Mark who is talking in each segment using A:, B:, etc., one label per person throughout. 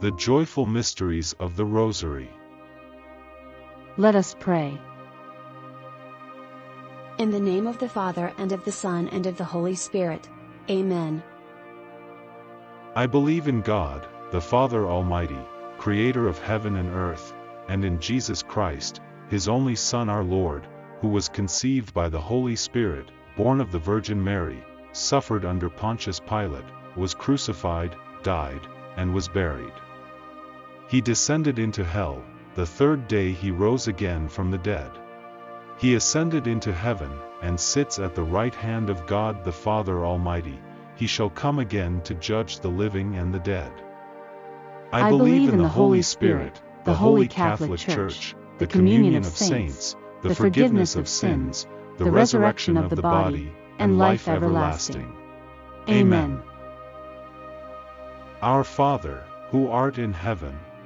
A: The joyful mysteries of the Rosary.
B: Let us pray.
C: In the name of the Father and of the Son and of the Holy Spirit. Amen.
A: I believe in God, the Father Almighty, creator of heaven and earth, and in Jesus Christ, his only Son our Lord, who was conceived by the Holy Spirit, born of the Virgin Mary, suffered under Pontius Pilate, was crucified, died, and was buried. He descended into hell, the third day he rose again from the dead. He ascended into heaven, and sits at the right hand of God the Father Almighty, he shall come again to judge the living and the dead. I, believe in the Holy Spirit, the Holy Catholic Church, the communion of saints, the forgiveness of sins, the resurrection of the body, and life everlasting. Amen. Our Father, who art in heaven,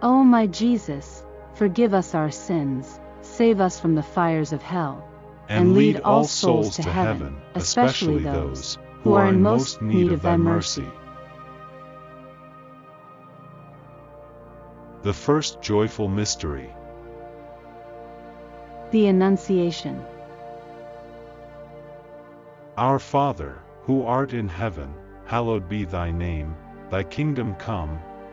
B: O my Jesus, forgive us our sins, save us from the fires of hell,
A: and lead all souls to heaven, especially those who are in most need of thy mercy. The first joyful mystery.
B: The Annunciation.
A: Our Father, who art in heaven, hallowed be thy name, thy kingdom come,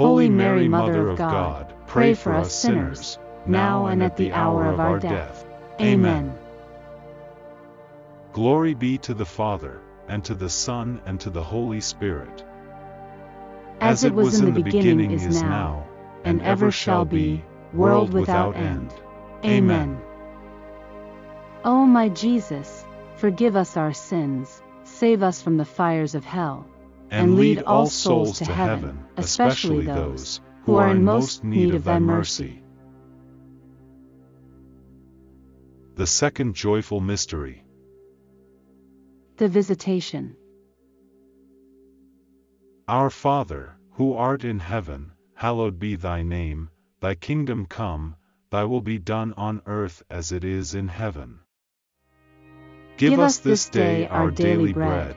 A: Holy Mary, Mother of God, pray for us sinners, now and at the hour of our death. Amen. Glory be to the Father, and to the Son, and to the Holy Spirit.
B: As it was in the beginning, is now, and ever shall be, world without end. Amen. O my Jesus, forgive us our sins, save us from the fires of hell,
A: and lead all souls to heaven, especially those who are in most need of thy mercy. The second joyful mystery.
B: The Visitation.
A: Our Father, who art in heaven, hallowed be thy name, thy kingdom come, thy will be done on earth as it is in heaven. Give us this day our daily bread,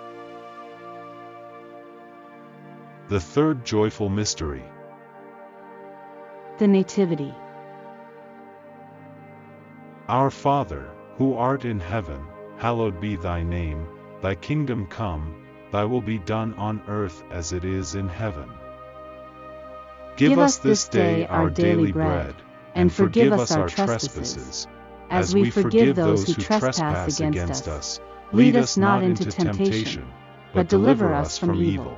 A: The third joyful mystery.
B: The Nativity.
A: Our Father, who art in heaven, hallowed be thy name, thy kingdom come, thy will be done on earth as it is in heaven. Give us this day our daily bread, and forgive us our trespasses, as we forgive those who trespass against us. Lead us not into temptation, but deliver us from evil.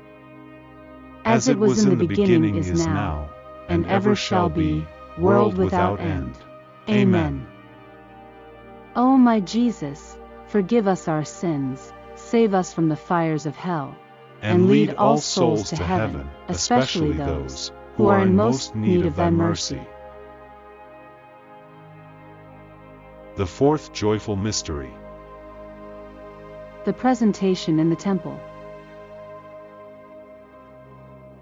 B: As it was in the beginning, is now, and ever shall be, world without end. Amen. O my Jesus, forgive us our sins, save us from the fires of hell,
A: and lead all souls to heaven, especially those who are in most need of thy mercy. The fourth joyful mystery.
B: The presentation in the temple.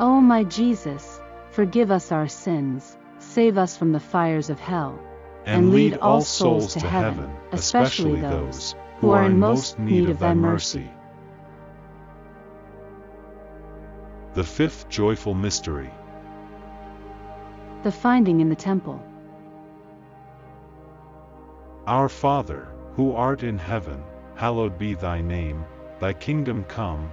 B: O my Jesus, forgive us our sins, save us from the fires of hell,
A: and lead all souls to heaven, especially those who are in most need of thy mercy. The fifth joyful mystery.
B: The finding in the temple.
A: Our Father, who art in heaven, hallowed be thy name, thy kingdom come,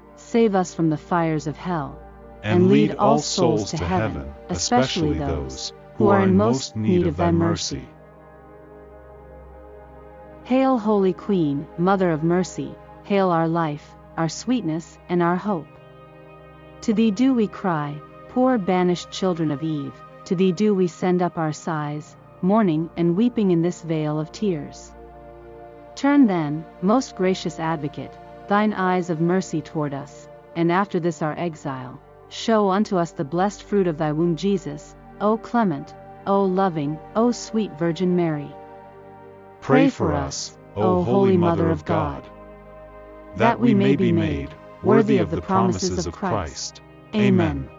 B: save us from the fires of hell,
A: and lead all souls to heaven, especially those who are in most need of thy mercy.
B: Hail, Holy Queen, Mother of Mercy, hail our life, our sweetness, and our hope. To thee do we cry, poor banished children of Eve, to thee do we send up our sighs, mourning and weeping in this vale of tears. Turn then, most gracious Advocate, thine eyes of mercy toward us, and after this our exile, show unto us the blessed fruit of thy womb, Jesus, O clement, O loving, O sweet Virgin Mary.
A: Pray for us, O Holy Mother of God, that we may be made worthy of the promises of Christ. Amen.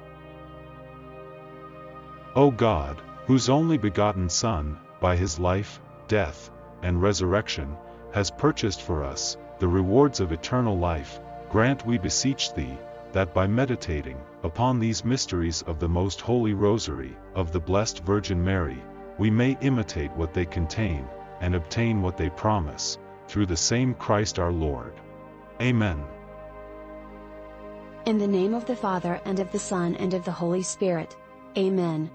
A: O God, whose only begotten Son, by his life, death, and resurrection, has purchased for us the rewards of eternal life, grant we beseech thee, that by meditating upon these mysteries of the most holy rosary of the Blessed Virgin Mary, we may imitate what they contain, and obtain what they promise, through the same Christ our Lord. Amen.
C: In the name of the Father and of the Son and of the Holy Spirit. Amen.